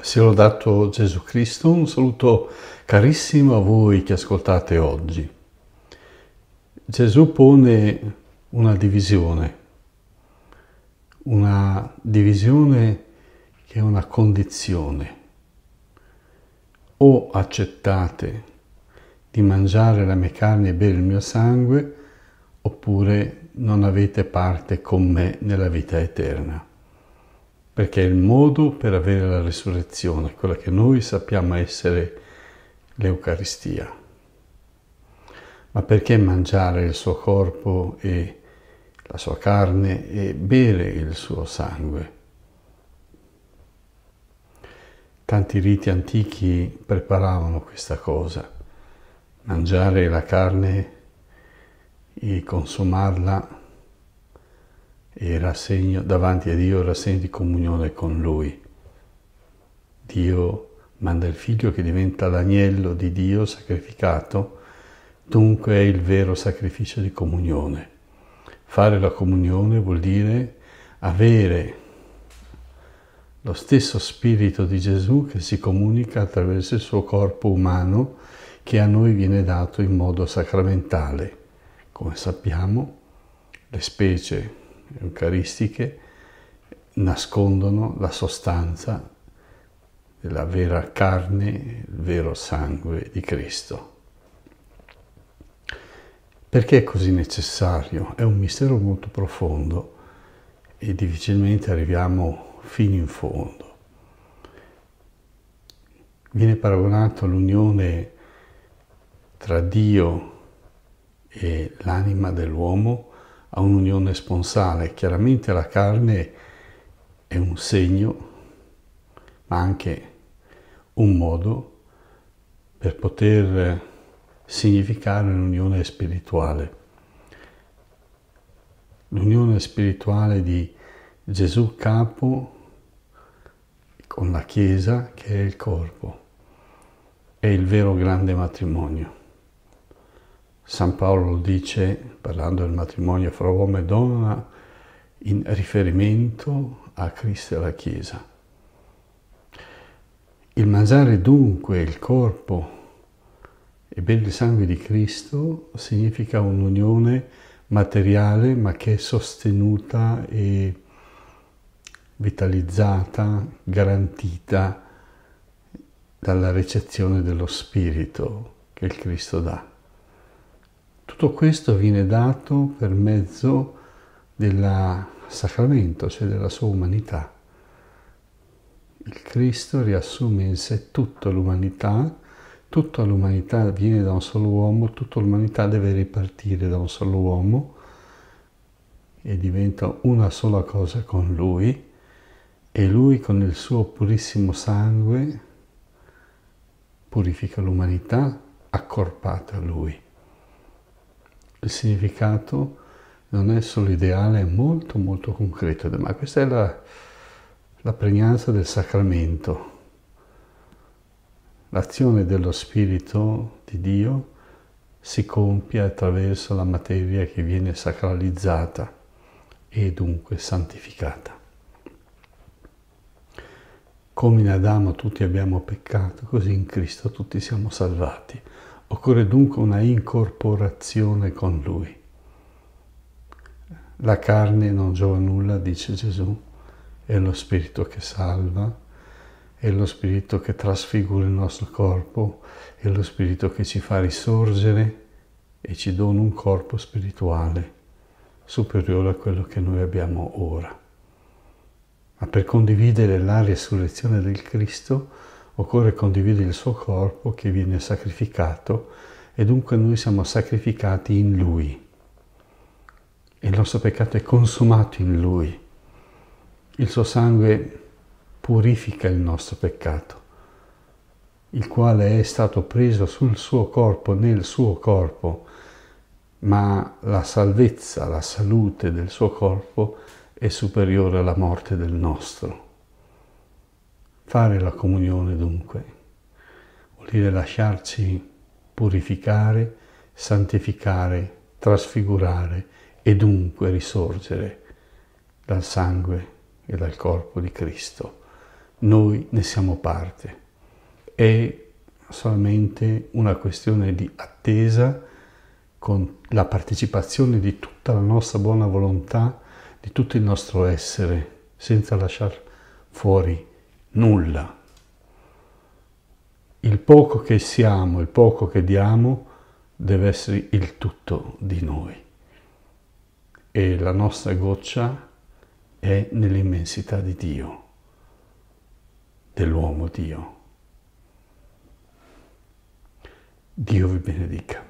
Sia lodato Gesù Cristo, un saluto carissimo a voi che ascoltate oggi. Gesù pone una divisione, una divisione che è una condizione. O accettate di mangiare la mia carne e bere il mio sangue, oppure non avete parte con me nella vita eterna perché è il modo per avere la risurrezione, quella che noi sappiamo essere l'Eucaristia. Ma perché mangiare il suo corpo e la sua carne e bere il suo sangue? Tanti riti antichi preparavano questa cosa, mangiare la carne e consumarla era segno davanti a Dio, era segno di comunione con Lui. Dio manda il figlio che diventa l'agnello di Dio sacrificato, dunque è il vero sacrificio di comunione. Fare la comunione vuol dire avere lo stesso spirito di Gesù che si comunica attraverso il suo corpo umano che a noi viene dato in modo sacramentale. Come sappiamo, le specie eucaristiche nascondono la sostanza della vera carne, il vero sangue di Cristo. Perché è così necessario? È un mistero molto profondo e difficilmente arriviamo fino in fondo. Viene paragonato l'unione tra Dio e l'anima dell'uomo a un'unione sponsale. Chiaramente la carne è un segno, ma anche un modo per poter significare un'unione spirituale. L'unione spirituale di Gesù capo con la Chiesa che è il corpo, è il vero grande matrimonio. San Paolo dice, parlando del matrimonio fra uomo e donna, in riferimento a Cristo e alla Chiesa. Il mangiare dunque il corpo e bere il sangue di Cristo significa un'unione materiale ma che è sostenuta e vitalizzata, garantita dalla ricezione dello Spirito che il Cristo dà. Tutto questo viene dato per mezzo del sacramento, cioè della sua umanità. Il Cristo riassume in sé tutta l'umanità, tutta l'umanità viene da un solo uomo, tutta l'umanità deve ripartire da un solo uomo e diventa una sola cosa con lui e lui con il suo purissimo sangue purifica l'umanità accorpata a lui. Il significato non è solo ideale, è molto molto concreto, ma questa è la, la pregnanza del sacramento. L'azione dello Spirito di Dio si compie attraverso la materia che viene sacralizzata e dunque santificata. Come in Adamo tutti abbiamo peccato, così in Cristo tutti siamo salvati. Occorre dunque una incorporazione con Lui. La carne non giova nulla, dice Gesù, è lo Spirito che salva, è lo Spirito che trasfigura il nostro corpo, è lo Spirito che ci fa risorgere e ci dona un corpo spirituale superiore a quello che noi abbiamo ora. Ma per condividere la risurrezione del Cristo occorre condividere il suo corpo che viene sacrificato e dunque noi siamo sacrificati in Lui. Il nostro peccato è consumato in Lui. Il suo sangue purifica il nostro peccato, il quale è stato preso sul suo corpo, nel suo corpo, ma la salvezza, la salute del suo corpo è superiore alla morte del nostro. Fare la comunione dunque vuol dire lasciarci purificare, santificare, trasfigurare e dunque risorgere dal sangue e dal corpo di Cristo, noi ne siamo parte. È solamente una questione di attesa con la partecipazione di tutta la nostra buona volontà, di tutto il nostro essere, senza lasciare fuori nulla. Il poco che siamo, il poco che diamo, deve essere il tutto di noi. E la nostra goccia è nell'immensità di Dio, dell'uomo Dio. Dio vi benedica.